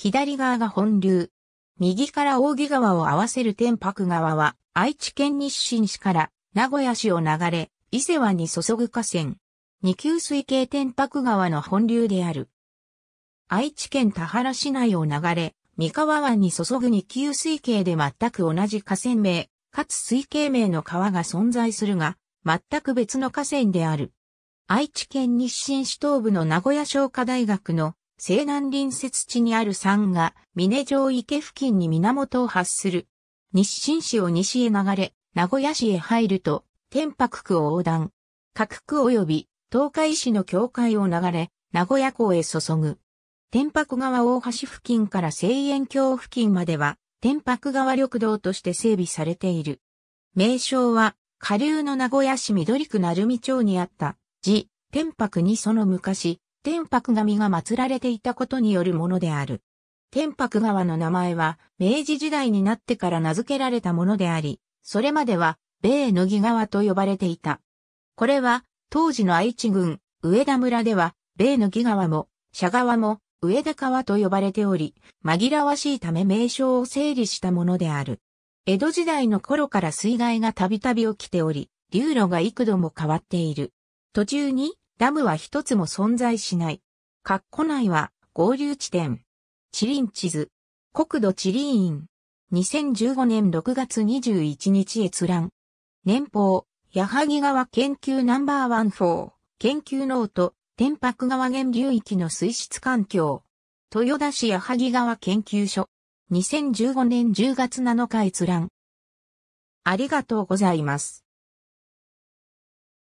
左側が本流。右から扇川を合わせる天白川は、愛知県日清市から名古屋市を流れ、伊勢湾に注ぐ河川。二級水系天白川の本流である。愛知県田原市内を流れ、三河湾に注ぐ二級水系で全く同じ河川名、かつ水系名の川が存在するが、全く別の河川である。愛知県日清市東部の名古屋商科大学の西南隣接地にある山が、峰城池付近に源を発する。日清市を西へ流れ、名古屋市へ入ると、天白区を横断。各区及び東海市の境界を流れ、名古屋港へ注ぐ。天白川大橋付近から西園橋付近までは、天白川緑道として整備されている。名称は、下流の名古屋市緑区鳴海町にあった、寺、天白にその昔、天白神が祀られていたことによるものである。天白川の名前は明治時代になってから名付けられたものであり、それまでは米野木川と呼ばれていた。これは当時の愛知郡上田村では米野木川も社川も上田川と呼ばれており、紛らわしいため名称を整理したものである。江戸時代の頃から水害がたびたび起きており、流路が幾度も変わっている。途中にダムは一つも存在しない。括弧内は合流地点。地理院地図。国土地理院。2015年6月21日閲覧。年報、矢作川研究 number one four。研究ノート、天白川源流域の水質環境。豊田市矢作川研究所。2015年10月7日閲覧。ありがとうございます。